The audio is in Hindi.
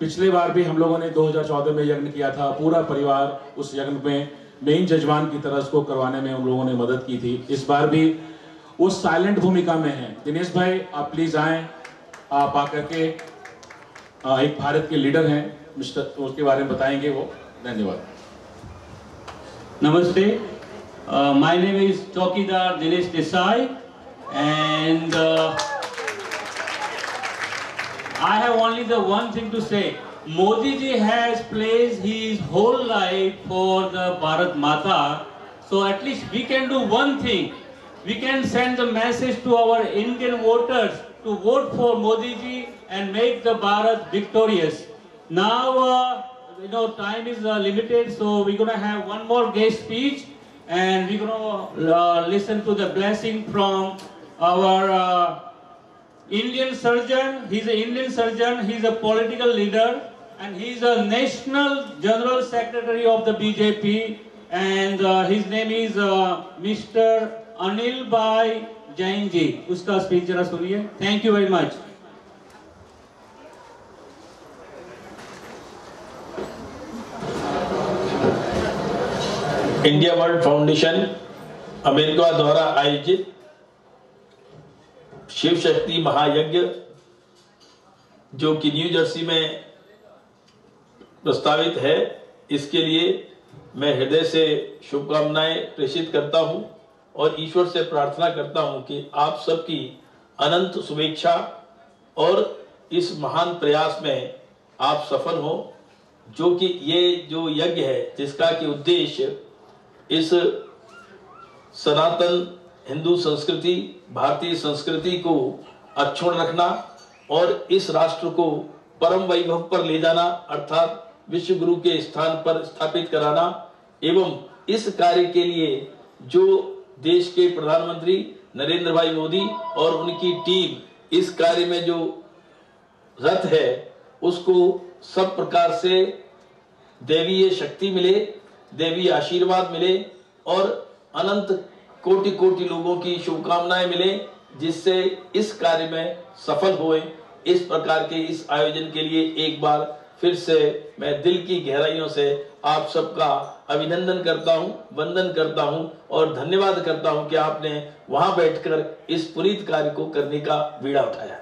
पिछले बार भी हम लोगों ने 2014 में यज्ञ किया था। पूरा परिवार उस यज्ञ में मेन जजमान की तरह उसको करवाने में उन लोगों ने मदद की थी। इस बार भी वो साइलेंट भूमिका में है। दिनेश भाई आप प्लीज़ आए। आप आकर के एक भारत के लीडर हैं। मिस्टर उसके बारे में बताएँगे वो। धन्यवाद। नमस्ते। name is Chokidar Dinesh Desai, and uh, I have only the one thing to say. Modi ji has placed his whole life for the Bharat Mata, so at least we can do one thing. We can send the message to our Indian voters to vote for Modi ji and make the Bharat victorious. Now, uh, you know, time is uh, limited, so we're gonna have one more guest speech, and we're gonna uh, listen to the blessing from our uh, Indian surgeon. He's an Indian surgeon. He's a political leader, and he's a national general secretary of the BJP. And uh, his name is uh, Mr. Anil Bhai Jain ji. उसका speech जरा सुनिए. Thank you very much. India world foundation America द्वारा आयोजित शिव शक्ति महायज्ञ, जो कि न्यू जर्सी में प्रस्तावित है, इसके लिए मैं हृदय से शुभकामनाएँ प्रेषित करता हूँ और ईश्वर से प्रार्थना करता हूँ कि आप सबकी अनंत शुभेच्छा और इस महान प्रयास में आप सफल हो, जो कि ये जो यज्ञ है, जिसका कि उद्देश्य इस सनातन हिंदू संस्कृति, भारतीय संस्कृति को अक्षुण रखना और इस राष्ट्र को परम वैभव पर ले जाना, अर्थात विश्व गुरु के स्थान पर स्थापित कराना एवं इस कार्य के लिए जो देश के प्रधानमंत्री नरेंद्र भाई मोदी और उनकी टीम इस कार्य में जो रथ है, उसको सब प्रकार से देवीय शक्ति मिले देवी आशीर्वाद मिले और अनंत कोटि कोटि लोगों की शुभकामनाएँ मिले, जिससे इस कार्य में सफल हुए। इस प्रकार के इस आयोजन के लिए एक बार फिर से मैं दिल की गहराइयों से आप सबका अभिनंदन करता हूँ, वंदन करता हूँ और धन्यवाद करता हूँ कि आपने वहाँ बैठकर इस पुनीत कार्य को करने का बीड़ा उठाया।